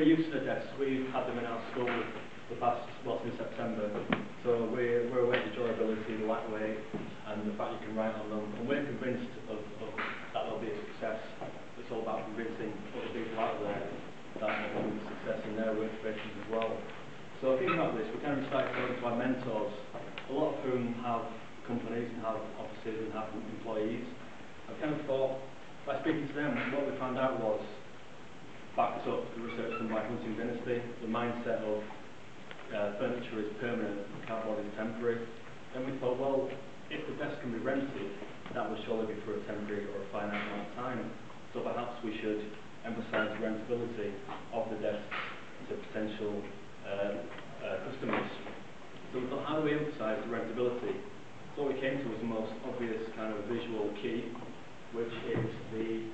we're used to the desks. We've had them in our school the past, well, since September. So we're, we're aware of the durability, the lightweight, and the fact you can write on them. And we're convinced of, of that they'll be a success. It's all about convincing other people out there that they'll be a success in their workspaces as well. So thinking about this, we kind of started talking to our mentors, a lot of whom have companies and have offices and have employees. I kind of thought, by speaking to them, what we found out was backed up the research done by Hunting Dynasty, the mindset of uh, furniture is permanent, cardboard is temporary. Then we thought, well, if the desk can be rented, that would surely be for a temporary or a finite amount of time. So perhaps we should emphasise the rentability of the desk to potential uh, uh, customers. So we thought, how do we emphasise the rentability? So what we came to was the most obvious kind of visual key, which is the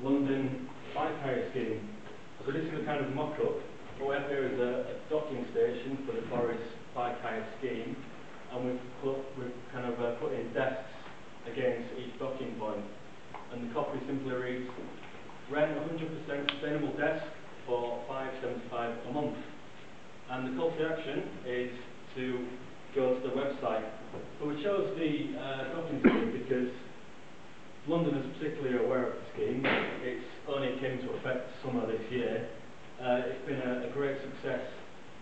London hire scheme. So this is a kind of mock-up. What we have here is a, docking station for the Boris bike hire scheme, and we've, put, we've kind of uh, put in desks against each docking point. And the copy simply reads, rent 100% sustainable desk for 5.75 a month. And the call to action is to go to the website. So we chose the uh, docking scheme because London is particularly aware of the scheme. It's only came into effect summer this year. Uh, it's been a, a, great success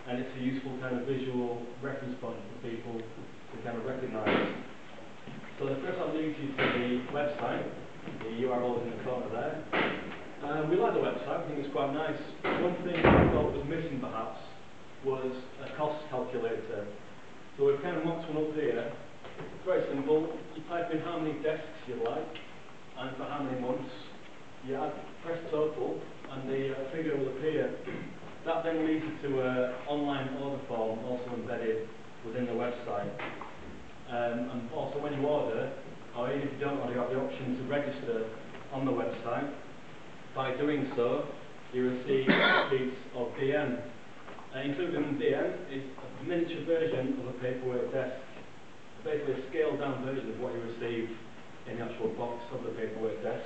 and it's a useful kind of visual reference point for people to kind of recognise. So the first I'll lead you to the website. The URL is in the corner there. Um, we like the website, I think it's quite nice. One thing I thought was missing perhaps was a cost calculator. So we've kind of mocked one up here. It's very simple. You type in how many desks you'd like, and for how many months. You add, press total and the uh, figure will appear. That then leads to an online order form also embedded within the website. Um, and also when you order, or even if you don't order, you have the option to register on the website. By doing so, you receive a piece of DM. Uh, included in DM is a miniature version of a paperweight desk, basically a scaled down version of what you receive in the actual box of the paperwork desk.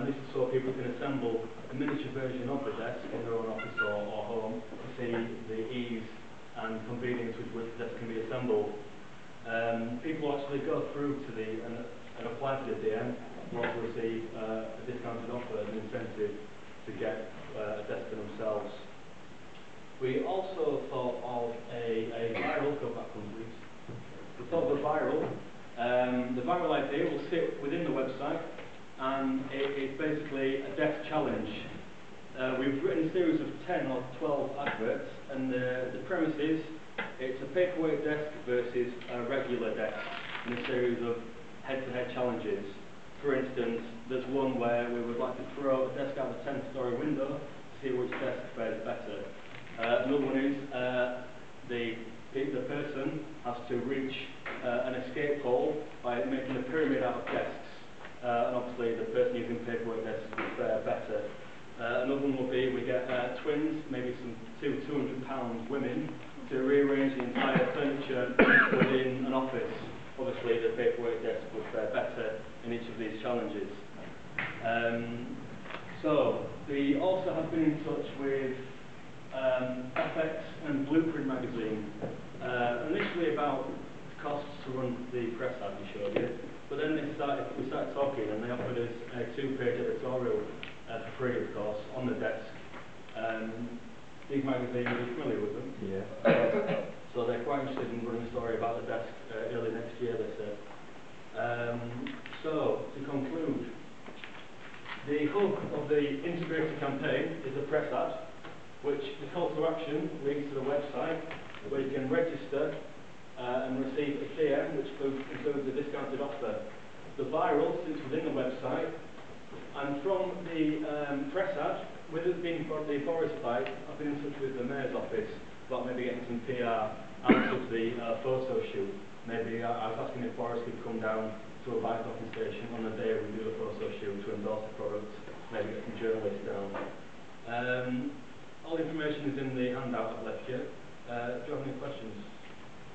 And this is so people can assemble a miniature version of the desk in their own office or, or home to see the ease and convenience with which the desk can be assembled. Um, people actually go through to the and, and apply to the DM will also receive uh, a discounted offer, an incentive to get uh, a desk for themselves. We also thought of a, a viral, go back one please. We thought of a viral um, the viral idea will sit within the website and it is basically a desk challenge. Uh, we've written a series of 10 or 12 adverts and the, the premise is it's a paperweight desk versus a regular desk in a series of head-to-head -head challenges. For instance, there's one where we would like to throw a desk out of a 10-story window to see which desk fares better. Uh, another one is uh, the the person has to reach uh, an escape hole by making a pyramid out of desks. Uh, and obviously the person using paperwork desks will fare better. Uh, another one will be we get uh, twins, maybe some two 200 pound women, to rearrange the entire furniture within an office. Obviously the paperwork desk will fare better in each of these challenges. Um, so, we also have been in touch with um, FX and Blueprint magazine. Uh, initially about the costs to run the press ad we showed you, but then they started, we started talking and they offered us a two-page editorial uh, for free, of course, on the desk. Um, these magazines, are you familiar with them? Yeah. so they're quite interested in running a story about the desk uh, early next year, they said. Um, so, to conclude, the hub of the integrated campaign is a press ad which the call to action leads to the website where you can register uh, and receive a DM which includes a discounted offer. The viral sits within the website and from the um, press ad, with it being for the Boris bike, I've been in touch with the mayor's office about maybe getting some PR out of the uh, photo shoot. Maybe uh, I was asking if Boris could come down to a bike docking station on the day we do the photo shoot to endorse the product, maybe get some journalists down. Um, all the information is in the handout I've left you. Uh, do you have any questions?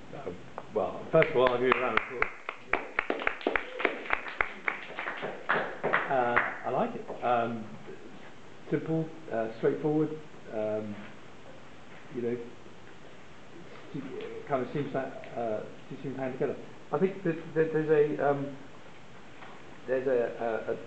Uh, well, first of all, I'll give you a round of applause. Uh, I like it. Um, simple, uh, straightforward. Um, you know, kind of seems that uh, seems to hang together. I think that, that there's a um, there's a, a, a